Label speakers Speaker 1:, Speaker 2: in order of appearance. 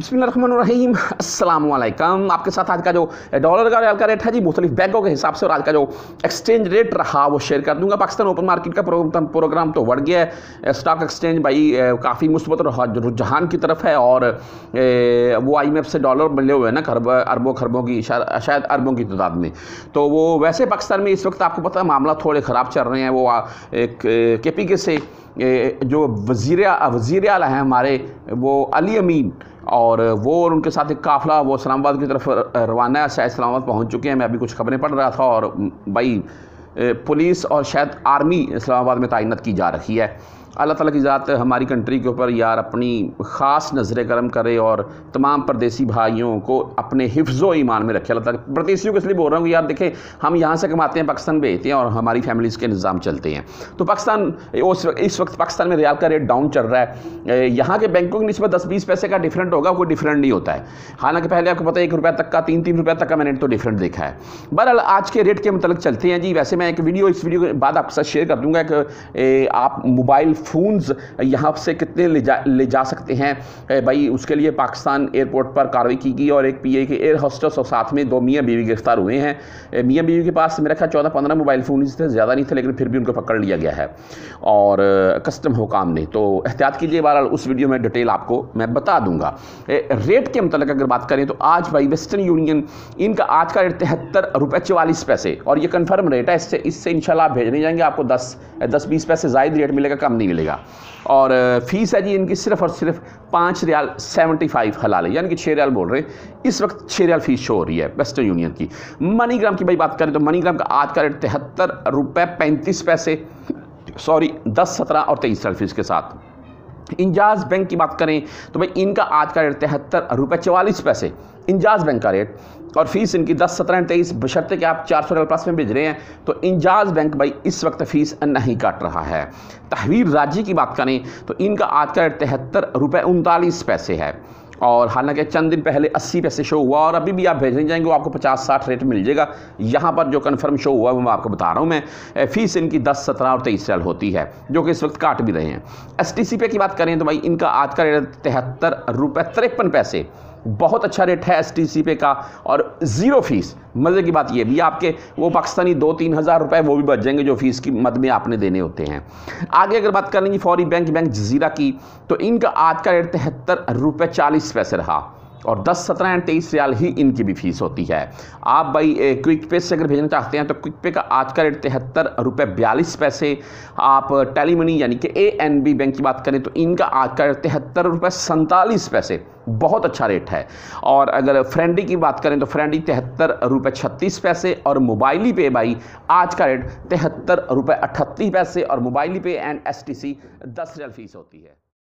Speaker 1: بسم اللہ الرحمن الرحیم۔ السلام علیکم۔ آپ کے ساتھ آج کا جو ڈالر کا ریال کا ریٹ ہے جی مختلف بینکوں کے حساب سے اور آج کا جو ایکسچینج ریٹ رہا وہ شیئر کر دوں گا۔ پاکستان اوپن مارکیٹ کا پروگرام تو بڑھ گیا ہے۔ اسٹاک ایکسچینج بھائی کافی مثبت رجحان کی طرف ہے اور وہ آئی ایم ایف سے ڈالر ملے ہوئے ہیں نا اربوں خربوں کی شاید اربوں کی تعداد میں۔ تو وہ ویسے پاکستان میں اس وقت آپ کو پتہ ہے معاملہ تھوڑے خراب چل رہے ہیں۔ وہ کے پی کے سے جو وزیر وزیر اعلیٰ ہیں ہمارے، وہ علی امین۔ اور وہ اور ان کے ساتھ ایک قافلہ، وہ اسلام آباد کی طرف روانہ ہے شاید اسلام آباد پہنچ چکے ہیں۔ میں ابھی کچھ خبریں پڑھ رہا تھا اور بھائی پولیس اور شاید آرمی اسلام آباد میں تعینت کی جا رہی ہے۔ اللہ تعالیٰ کی ذات ہماری کنٹری کے اوپر یار اپنی خاص نظر کرم کرے اور تمام پردیسی بھائیوں کو اپنے حفظ و ایمان میں رکھے۔ اللہ تعالیٰ پردیسیوں کو اس لیے بول رہا ہوں کہ یار دیکھیں، ہم یہاں سے کماتے ہیں، پاکستان بھیجتے ہیں اور ہماری فیملیز کے نظام چلتے ہیں۔ تو پاکستان، اس وقت پاکستان میں ریال کا ریٹ ڈاؤن چل رہا ہے۔ یہاں کے بینکوں کی نسبت دس بیس پیسے کا ڈفرینٹ ہوگا، کوئی ڈفرینٹ نہیں ہوتا ہے۔ حالانکہ پہلے آپ کو پتہ ہے، ایک روپے تک کا، تین تین روپے تک کا میں نے تو ڈفرینٹ دیکھا ہے۔ بہرحال آج کے ریٹ کے متعلق چلتے ہیں جی۔ ویسے میں ایک ویڈیو، اس ویڈیو کے بعد آپ کے ساتھ شیئر کر دوں گا۔ کہ آپ موبائل فونز یہاں سے کتنے لے جا سکتے ہیں؟ بھائی، اس کے لیے پاکستان ایئرپورٹ پر کاروائی کی گئی اور ایک پی اے کے ایئر ہوسٹس اور ساتھ میں دو میاں بیوی گرفتار ہوئے ہیں۔ میاں بیوی کے پاس میرا خیال چودہ پندرہ موبائل فون تھے زیادہ نہیں تھے، لیکن پھر بھی ان کو پکڑ لیا گیا ہے۔ اور کسٹم حکام نے، تو احتیاط کیجیے بہرحال اس ویڈیو میں ڈیٹیل آپ کو میں بتا دوں گا۔ ریٹ کے متعلق اگر بات کریں تو آج بھائی ویسٹرن یونین، ان کا آج کا ریٹ تہتر روپے چوالیس پیسے، اور یہ کنفرم ریٹ ہے، اس سے اس سے انشاءاللہ آپ بھیجنے جائیں گے، آپ کو دس دس بیس پیسے زائد ریٹ ملے گا کم نہیں ملے گا۔ اور فیس ہے جی ان کی صرف اور صرف پانچ ریال سیونٹی فائیو حلال ہے یعنی کہ چھ ریال بول رہے ہیں۔ اس وقت چھ ریال فیس شو ہو رہی ہے ویسٹرن یونین کی۔ منی گرام کی بھائی بات کریں تو منی گرام کا آج کا ریٹ تہتر روپے پینتیس پیسے، سوری، دس سترہ اور تیئیس ریال فیس کے ساتھ۔ انجاز بینک کی بات کریں تو بھائی ان کا آج کا ریٹ تہتر روپے چوالیس پیسے، انجاز بینک کا ریٹ۔ اور فیس ان کی دس، سترہ تیئیس، بشرطے کہ آپ چار سو ریال پلس میں بھیج رہے ہیں تو انجاز بینک بھائی اس وقت فیس نہیں کاٹ رہا ہے۔ تحویر راجی کی بات کریں تو ان کا آج کا ریٹ تہتر روپے انتالیس پیسے ہے۔ اور حالانکہ چند دن پہلے اسی پیسے شو ہوا اور ابھی بھی آپ بھیجنے جائیں گے، وہ آپ کو پچاس ساٹھ ریٹ مل جائے گا۔ یہاں پر جو کنفرم شو ہوا وہ میں آپ کو بتا رہا ہوں۔ میں فیس ان کی دس، سترہ اور تیئیس ریال ہوتی ہے، جو کہ اس وقت کاٹ بھی رہے ہیں۔ ایس ٹی سی پے کی بات کریں تو بھائی، ان کا آج کا ریٹ تہتر روپے تریپن پیسے۔ بہت اچھا ریٹ ہے ایس ٹی سی پے کا اور زیرو فیس۔ مزے کی بات یہ بھی آپ کے وہ پاکستانی دو تین ہزار روپے وہ بھی بچ جائیں گے جو فیس کی مد میں آپ نے دینے ہوتے ہیں۔ آگے اگر بات کر لیں گے فوری بینک بینک جزیرہ کی، تو ان کا آج کا ریٹ تہتر روپے چالیس پیسے رہا۔ اور دس سترہ اینڈ تیئیس ریال ہی ان کی بھی فیس ہوتی ہے۔ آپ بھائی کوئک پے سے اگر بھیجنا چاہتے ہیں تو کوئک پے کا آج کا ریٹ تہتر روپے بیالیس پیسے۔ آپ ٹیلی منی یعنی کہ اے این بی بینک کی بات کریں تو ان کا آج کا ریٹ تہتر روپے سنتالیس پیسے۔ بہت اچھا ریٹ ہے۔ اور اگر فرینڈی کی بات کریں تو فرینڈی تہتر روپے چھتیس پیسے اور موبائلی پے بھائی، آج کا ریٹ تہتر روپے اٹھتی پیسے اور Mobily pay and S T C دس ریال فیس ہوتی ہے۔